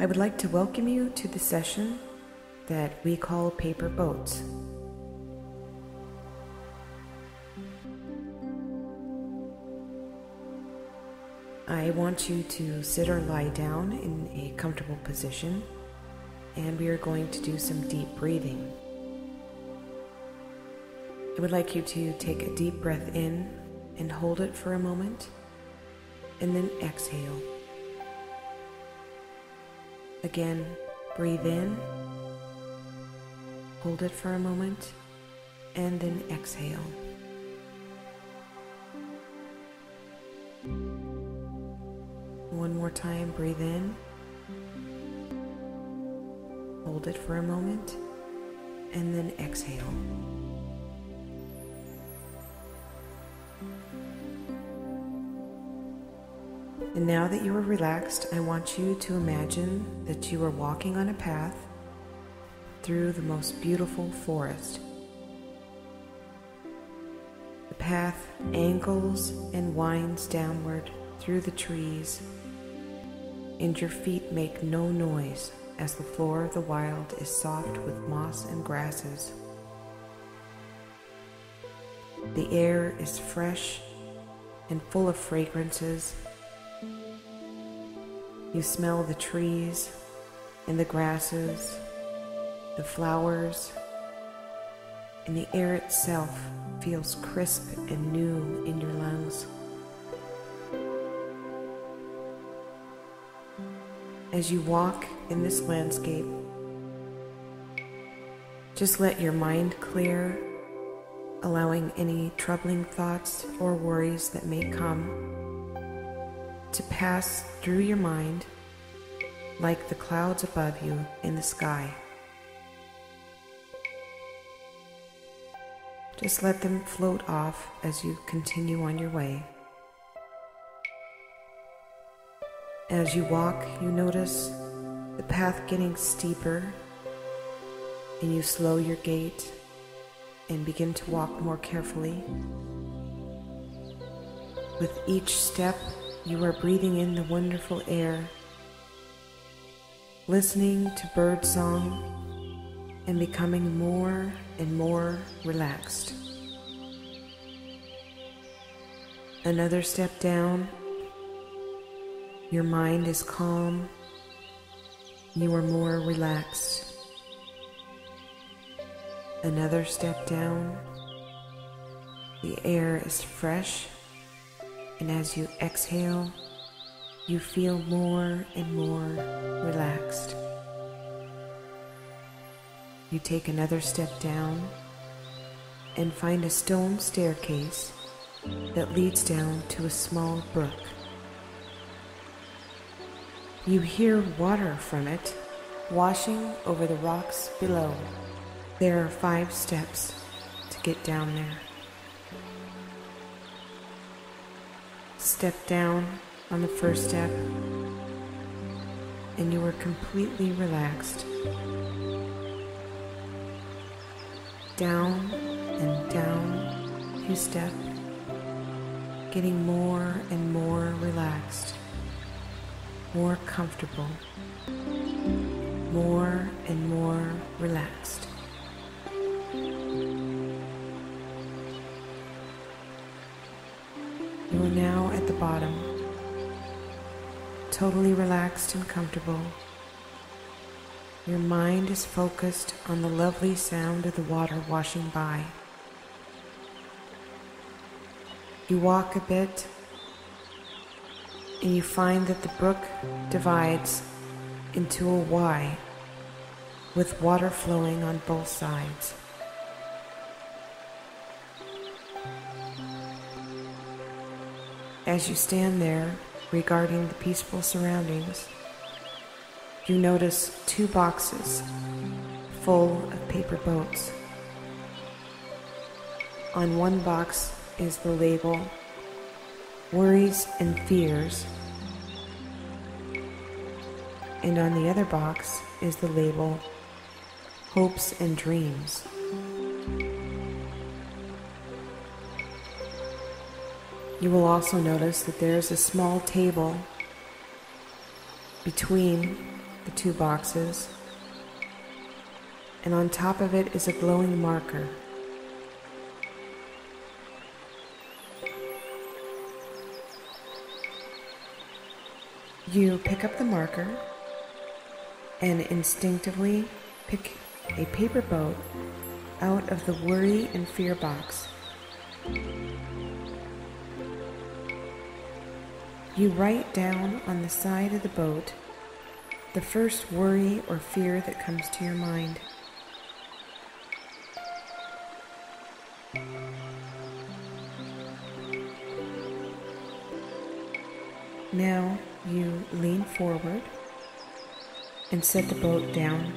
I would like to welcome you to the session that we call Paper Boats. I want you to sit or lie down in a comfortable position, and we are going to do some deep breathing. I would like you to take a deep breath in and hold it for a moment, and then exhale. Again, breathe in, hold it for a moment, and then exhale. One more time, breathe in, hold it for a moment, and then exhale. And now that you are relaxed, I want you to imagine that you are walking on a path through the most beautiful forest. The path angles and winds downward through the trees, and your feet make no noise as the floor of the wild is soft with moss and grasses. The air is fresh and full of fragrances you smell the trees and the grasses, the flowers, and the air itself feels crisp and new in your lungs. As you walk in this landscape, just let your mind clear, allowing any troubling thoughts or worries that may come to pass through your mind like the clouds above you in the sky. Just let them float off as you continue on your way. As you walk, you notice the path getting steeper, and you slow your gait and begin to walk more carefully. With each step, you are breathing in the wonderful air, listening to bird song, and becoming more and more relaxed. Another step down, your mind is calm, you are more relaxed. Another step down, the air is fresh and as you exhale, you feel more and more relaxed. You take another step down and find a stone staircase that leads down to a small brook. You hear water from it washing over the rocks below. There are five steps to get down there. Step down on the first step, and you are completely relaxed. Down and down you step, getting more and more relaxed, more comfortable, more and more relaxed. Bottom, totally relaxed and comfortable. Your mind is focused on the lovely sound of the water washing by. You walk a bit and you find that the brook divides into a Y with water flowing on both sides. As you stand there regarding the peaceful surroundings, you notice two boxes full of paper boats. On one box is the label Worries and Fears, and on the other box is the label Hopes and Dreams. You will also notice that there is a small table between the two boxes, and on top of it is a glowing marker. You pick up the marker and instinctively pick a paper boat out of the worry and fear box. You write down on the side of the boat the first worry or fear that comes to your mind. Now you lean forward and set the boat down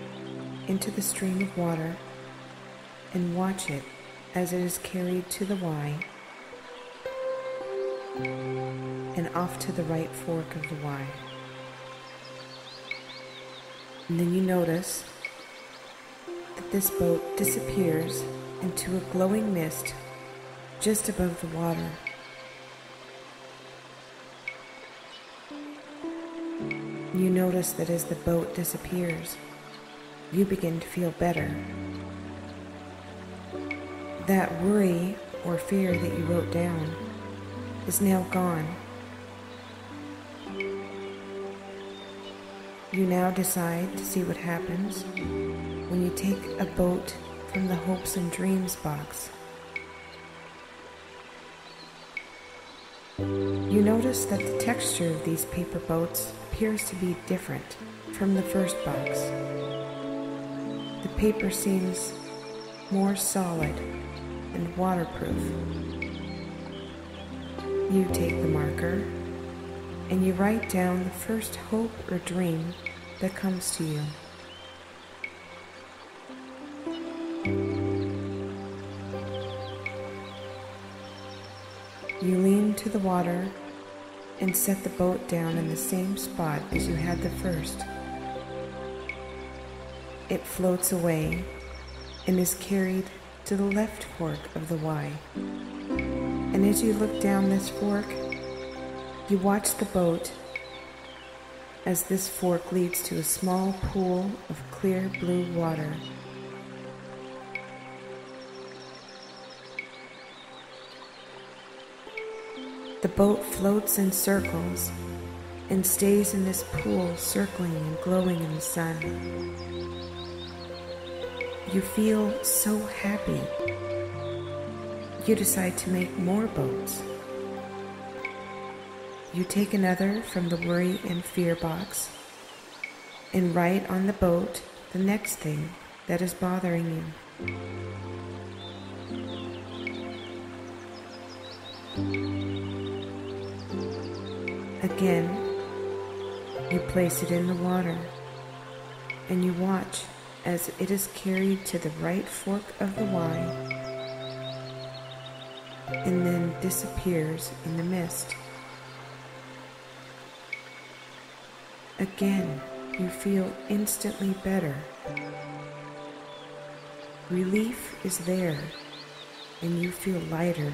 into the stream of water and watch it as it is carried to the Y and off to the right fork of the Y. And then you notice that this boat disappears into a glowing mist just above the water. You notice that as the boat disappears, you begin to feel better. That worry or fear that you wrote down is now gone. You now decide to see what happens when you take a boat from the hopes and dreams box. You notice that the texture of these paper boats appears to be different from the first box. The paper seems more solid and waterproof. You take the marker and you write down the first hope or dream that comes to you. You lean to the water and set the boat down in the same spot as you had the first. It floats away and is carried to the left fork of the Y. And as you look down this fork, you watch the boat as this fork leads to a small pool of clear blue water. The boat floats in circles and stays in this pool, circling and glowing in the sun. You feel so happy. You decide to make more boats. You take another from the worry and fear box and write on the boat the next thing that is bothering you. Again, you place it in the water and you watch as it is carried to the right fork of the Y and then disappears in the mist. Again, you feel instantly better. Relief is there, and you feel lighter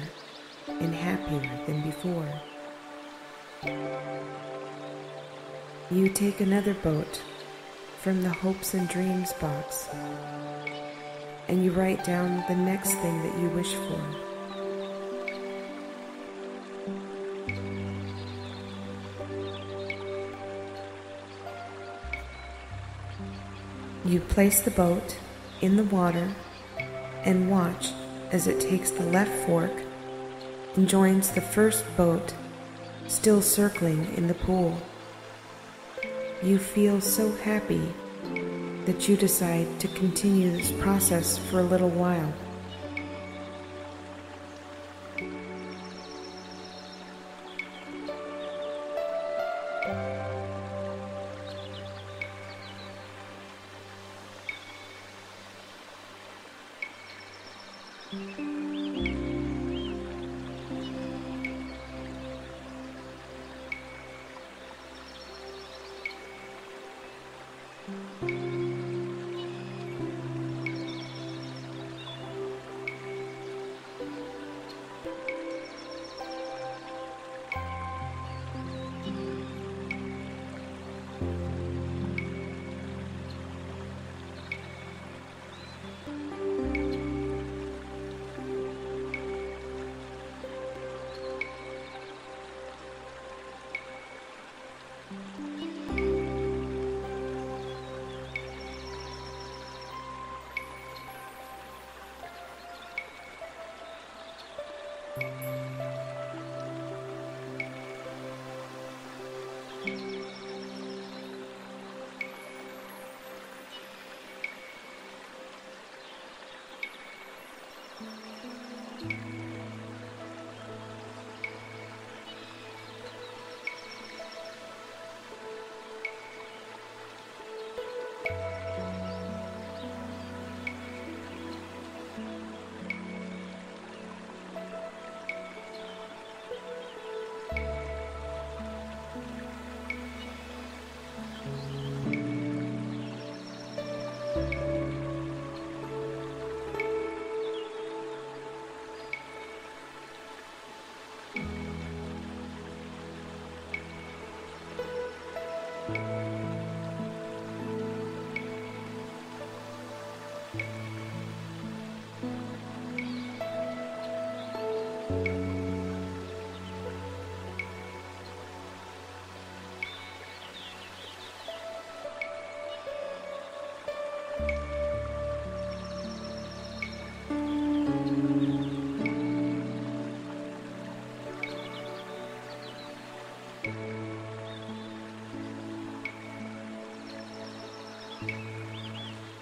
and happier than before. You take another boat from the hopes and dreams box and you write down the next thing that you wish for. You place the boat in the water and watch as it takes the left fork and joins the first boat still circling in the pool. You feel so happy that you decide to continue this process for a little while.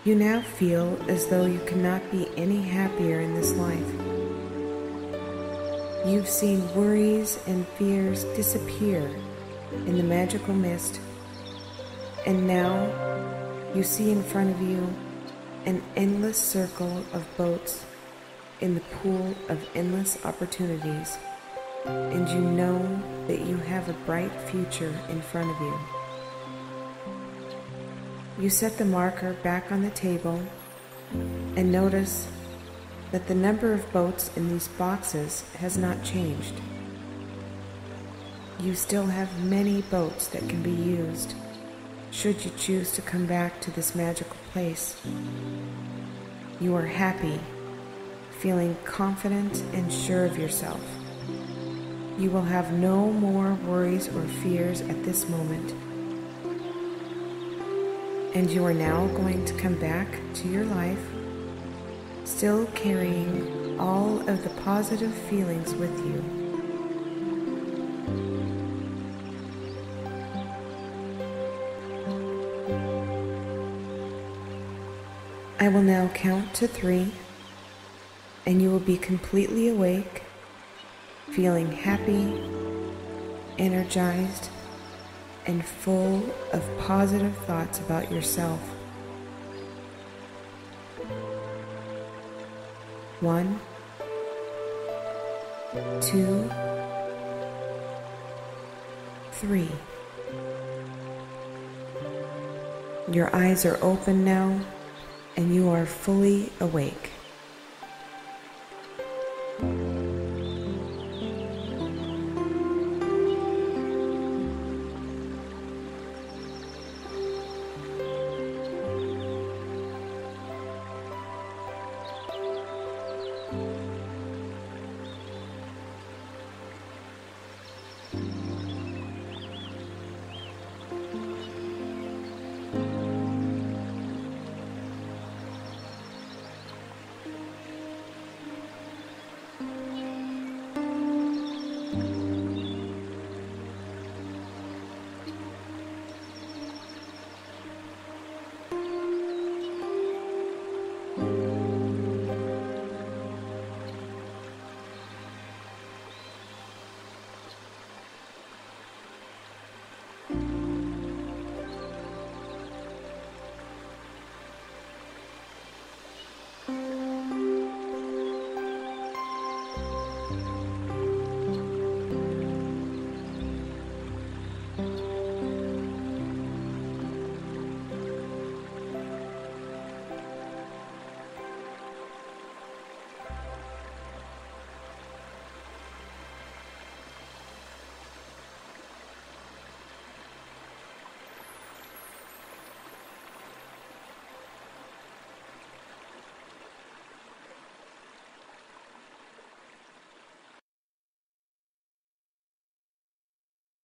You now feel as though you cannot be any happier in this life. You've seen worries and fears disappear in the magical mist, and now you see in front of you an endless circle of boats in the pool of endless opportunities, and you know that you have a bright future in front of you. You set the marker back on the table and notice that the number of boats in these boxes has not changed. You still have many boats that can be used should you choose to come back to this magical place. You are happy, feeling confident and sure of yourself. You will have no more worries or fears at this moment and you are now going to come back to your life, still carrying all of the positive feelings with you. I will now count to three, and you will be completely awake, feeling happy, energized, and full of positive thoughts about yourself. One, two, three. Your eyes are open now and you are fully awake.